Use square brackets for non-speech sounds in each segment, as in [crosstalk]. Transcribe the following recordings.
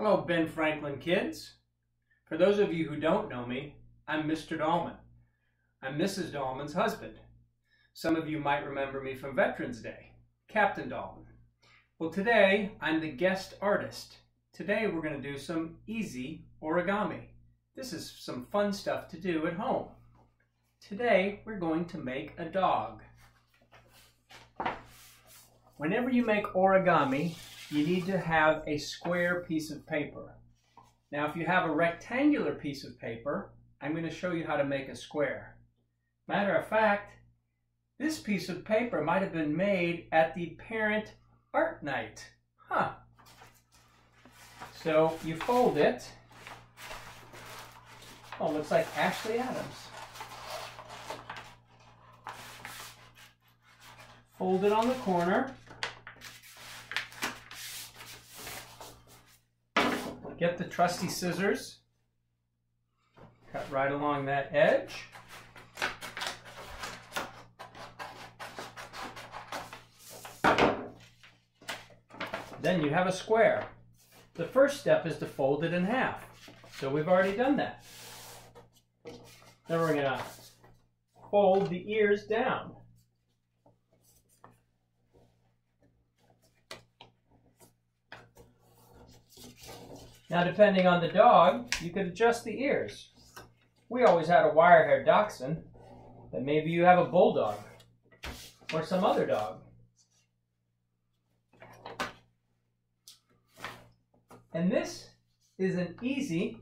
Hello, Ben Franklin kids. For those of you who don't know me, I'm Mr. Dallman. I'm Mrs. Dallman's husband. Some of you might remember me from Veterans Day, Captain Dallman. Well, today I'm the guest artist. Today we're going to do some easy origami. This is some fun stuff to do at home. Today we're going to make a dog. Whenever you make origami, you need to have a square piece of paper. Now, if you have a rectangular piece of paper, I'm going to show you how to make a square. Matter of fact, this piece of paper might have been made at the parent art night. Huh. So you fold it. Oh, looks like Ashley Adams. Fold it on the corner. Get the trusty scissors. Cut right along that edge. Then you have a square. The first step is to fold it in half. So we've already done that. Then we're going to fold the ears down. Now, depending on the dog, you could adjust the ears. We always had a wire haired dachshund, but maybe you have a bulldog or some other dog. And this is an easy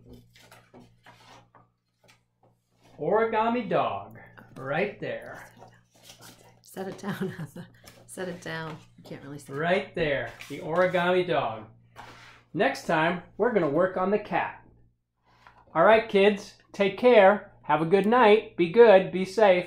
origami dog right there. Set it down. [laughs] Set it down. You can't really see. It. Right there, the origami dog. Next time, we're going to work on the cat. All right, kids, take care. Have a good night. Be good. Be safe.